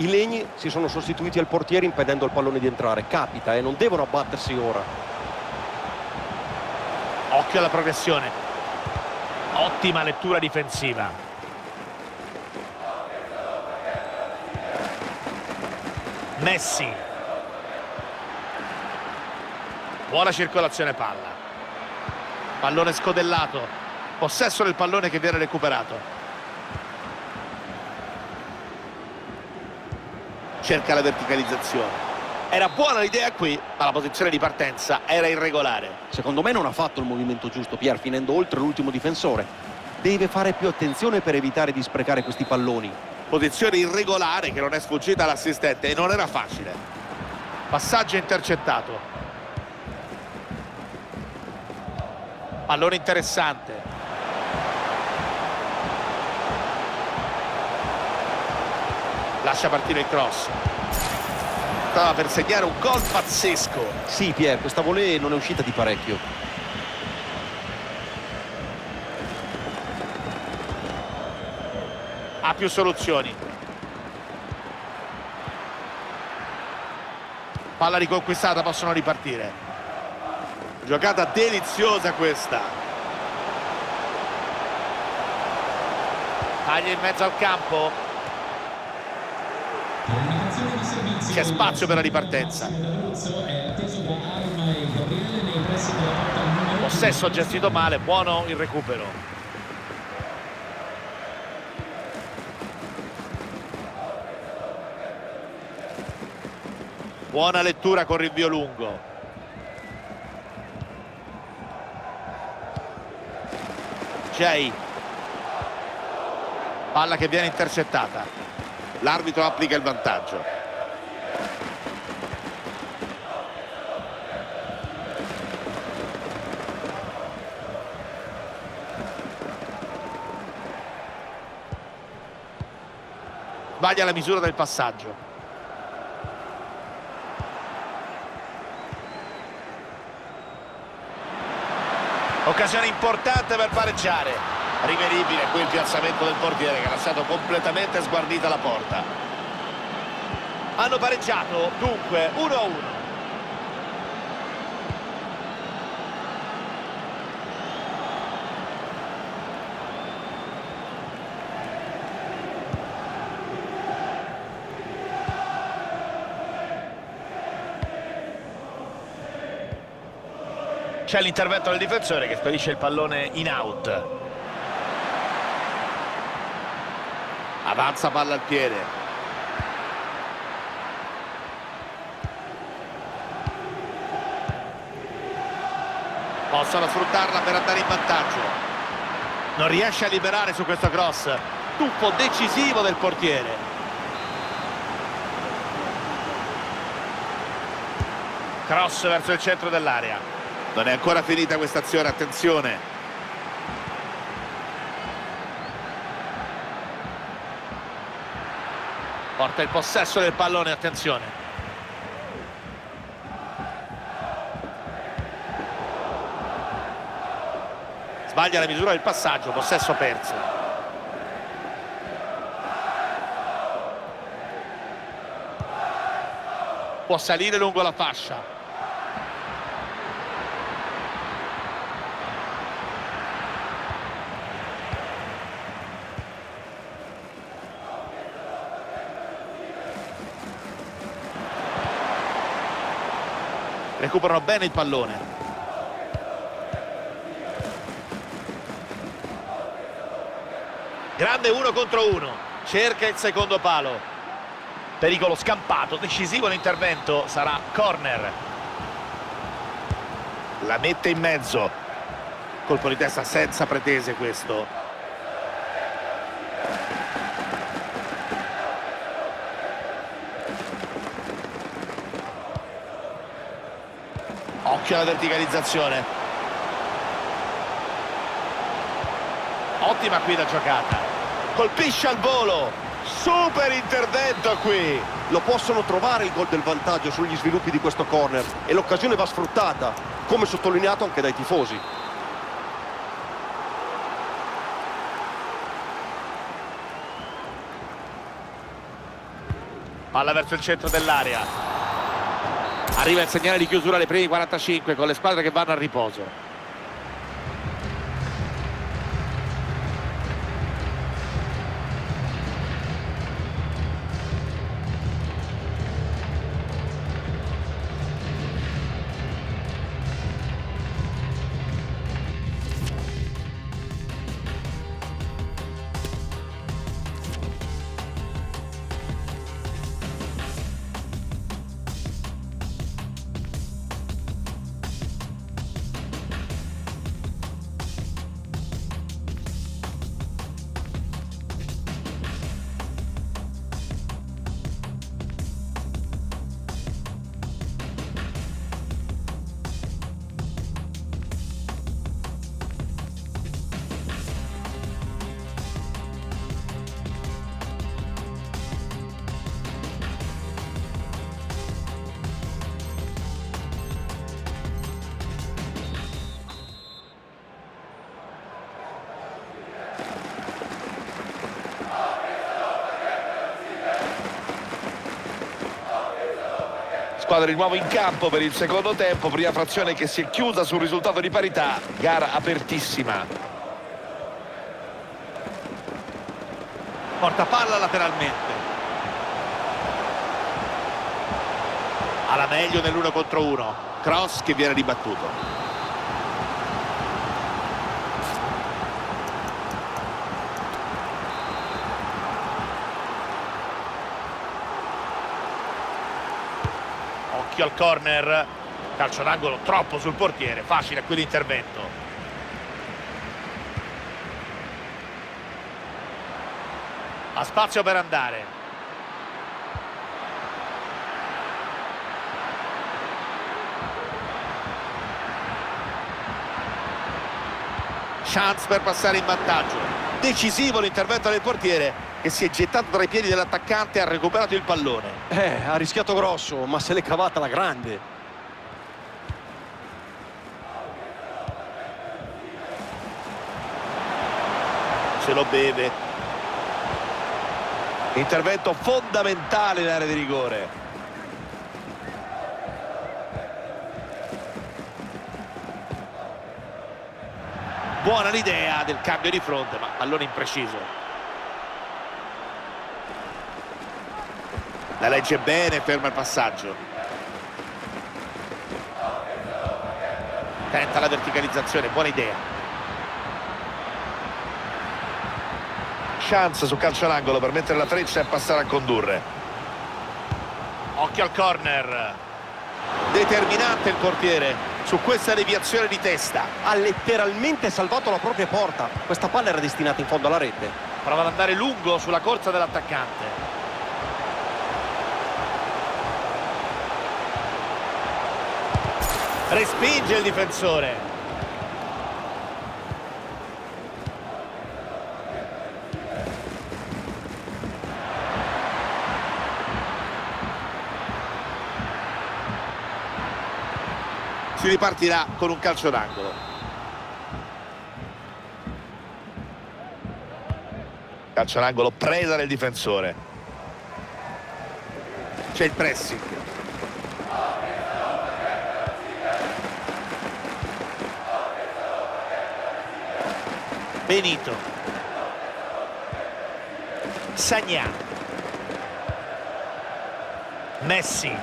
I legni si sono sostituiti al portiere impedendo al pallone di entrare. Capita e eh, non devono abbattersi ora. Occhio alla progressione. Ottima lettura difensiva. Messi. Buona circolazione palla. Pallone scodellato. Possesso del pallone che viene recuperato. Cerca la verticalizzazione. Era buona l'idea qui, ma la posizione di partenza era irregolare. Secondo me non ha fatto il movimento giusto, Pier, finendo oltre l'ultimo difensore. Deve fare più attenzione per evitare di sprecare questi palloni. Posizione irregolare che non è sfuggita all'assistente e non era facile. Passaggio intercettato. Pallone interessante. Lascia partire il cross. Stava per segnare un gol pazzesco. Sì Pier, questa volée non è uscita di parecchio. Ha più soluzioni. Palla riconquistata possono ripartire. Giocata deliziosa questa. Taglia in mezzo al campo c'è spazio per la ripartenza. Possesso gestito male buono il recupero. Buona lettura con rinvio lungo. Jay. Palla che viene intercettata. L'arbitro applica il vantaggio sbaglia la misura del passaggio. Occasione importante per pareggiare. Rivedibile qui il piazzamento del portiere che era stato completamente sguardita la porta. Hanno pareggiato dunque 1-1 c'è l'intervento del difensore che spedisce il pallone in out. Avanza palla al piede. Possono sfruttarla per andare in vantaggio. Non riesce a liberare su questo cross. Tuffo decisivo del portiere. Cross verso il centro dell'area non è ancora finita questa azione, attenzione. Porta il possesso del pallone, attenzione. Sbaglia la misura del passaggio, possesso perso. Può salire lungo la fascia. Recuperano bene il pallone. Grande uno contro uno. Cerca il secondo palo. Pericolo scampato decisivo l'intervento. Sarà corner. La mette in mezzo. Colpo di testa senza pretese questo occhio alla verticalizzazione. Ottima qui la giocata. Colpisce al volo. Super intervento qui. Lo possono trovare il gol del vantaggio sugli sviluppi di questo corner e l'occasione va sfruttata come sottolineato anche dai tifosi. Palla verso il centro dell'area. Arriva il segnale di chiusura alle prime 45 con le squadre che vanno a riposo. Squadra di nuovo in campo per il secondo tempo, prima frazione che si è chiusa sul risultato di parità, gara apertissima. Porta palla lateralmente. Alla meglio nell'uno contro uno. Cross che viene ribattuto. Occhio al corner. Calcio d'angolo troppo sul portiere facile qui l'intervento. Ha spazio per andare. Chance per passare in vantaggio. Decisivo l'intervento del portiere che si è gettato tra i piedi dell'attaccante e ha recuperato il pallone. Eh, ha rischiato grosso, ma se l'è cavata la grande. Se lo beve. Intervento fondamentale in area di rigore. Buona l'idea del cambio di fronte, ma pallone impreciso. La legge bene ferma il passaggio. Tenta la verticalizzazione buona idea. Chance su calcio all'angolo per mettere la freccia e passare a condurre. Occhio al corner. Determinante il portiere su questa deviazione di testa. Ha letteralmente salvato la propria porta. Questa palla era destinata in fondo alla rete. Prova ad andare lungo sulla corsa dell'attaccante respinge il difensore. Si ripartirà con un calcio d'angolo. Calcio d'angolo presa del difensore. C'è il pressing Benito. Sagnan Messi.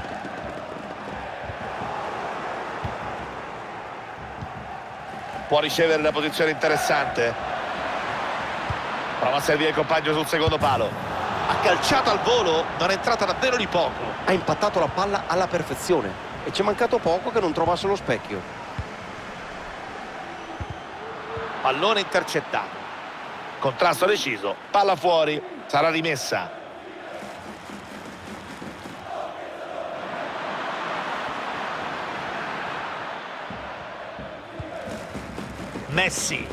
Può ricevere la posizione interessante. Prova a servire il compagno sul secondo palo. Ha calciato al volo non è entrata davvero di poco. Ha impattato la palla alla perfezione. E ci è mancato poco che non trovasse lo specchio pallone intercettato. Contrasto deciso palla fuori sarà rimessa. Messi.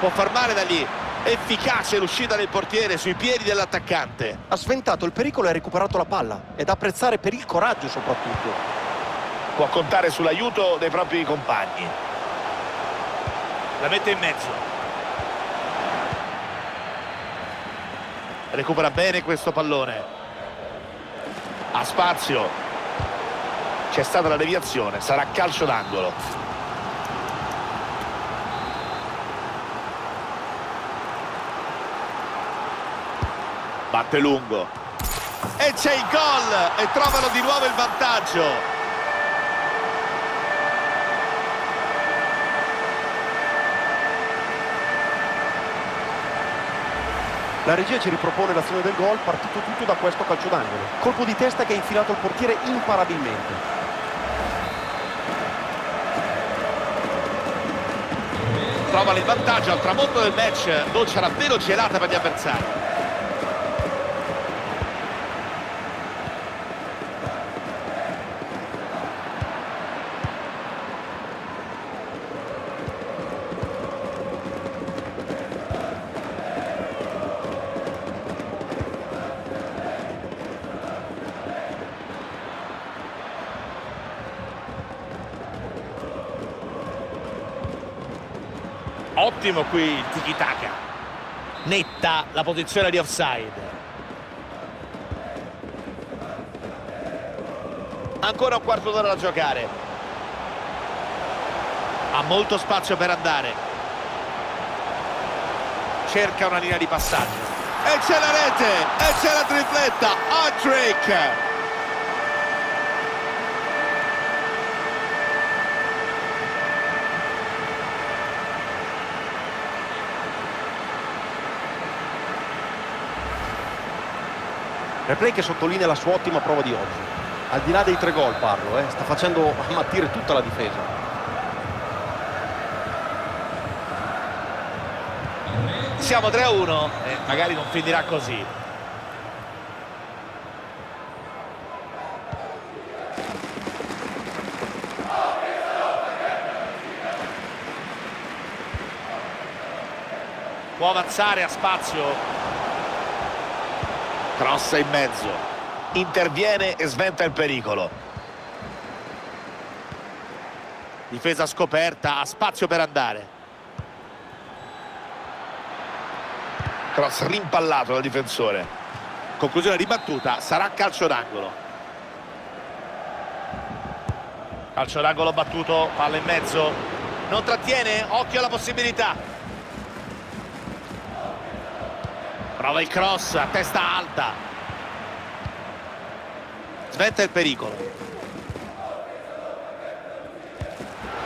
Può far male da lì. Efficace l'uscita del portiere sui piedi dell'attaccante. Ha sventato il pericolo e ha recuperato la palla. Ed apprezzare per il coraggio soprattutto. Può contare sull'aiuto dei propri compagni la mette in mezzo. Recupera bene questo pallone. Ha spazio. C'è stata la deviazione sarà calcio d'angolo. Batte lungo. E c'è il gol! E trovano di nuovo il vantaggio La regia ci ripropone l'azione del gol, partito tutto da questo calcio d'angolo. Colpo di testa che ha infilato il portiere imparabilmente. Trova il vantaggio al tramonto del match, doccia davvero gelata per gli avversari. Ottimo qui il tiki-taka. Netta la posizione di offside. Ancora un quarto d'ora da giocare. Ha molto spazio per andare. Cerca una linea di passaggio. E c'è la rete! E c'è la tripletta! Hat-trick! Replay che sottolinea la sua ottima prova di oggi. Al di là dei tre gol parlo, eh, sta facendo ammattire tutta la difesa. Siamo 3-1 e magari non finirà così. Può avanzare a spazio crossa in mezzo. Interviene e sventa il pericolo. Difesa scoperta ha spazio per andare. Cross rimpallato dal difensore. Conclusione ribattuta sarà calcio d'angolo. Calcio d'angolo battuto palla in mezzo. Non trattiene occhio alla possibilità Prova il cross a testa alta. Sventa il pericolo.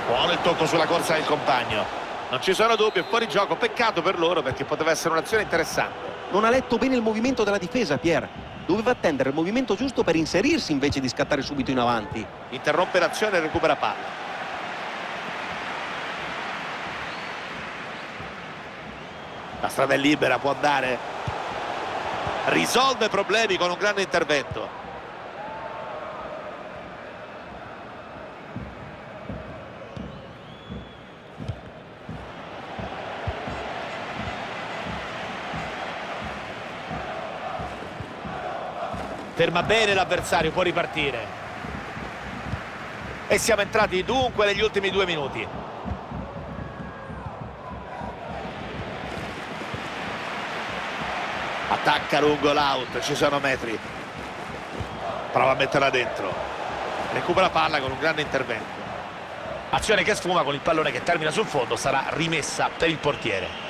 Buono il tocco sulla corsa del compagno. Non ci sono dubbi, è fuori gioco. Peccato per loro perché poteva essere un'azione interessante. Non ha letto bene il movimento della difesa, Pier. Doveva attendere il movimento giusto per inserirsi invece di scattare subito in avanti. Interrompe l'azione e recupera palla. La strada è libera, può andare risolve problemi con un grande intervento. Ferma bene l'avversario può ripartire. E siamo entrati dunque negli ultimi due minuti attacca lungo l'out ci sono metri. Prova a metterla dentro. Recupera palla con un grande intervento. Azione che sfuma con il pallone che termina sul fondo sarà rimessa per il portiere.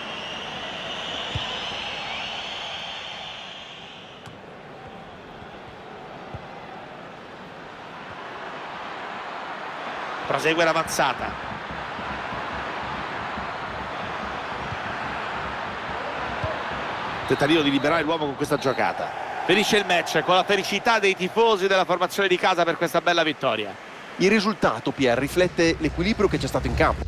Prosegue l'avanzata tentativo di liberare l'uomo con questa giocata. Finisce il match con la felicità dei tifosi della formazione di casa per questa bella vittoria. Il risultato Pier riflette l'equilibrio che c'è stato in campo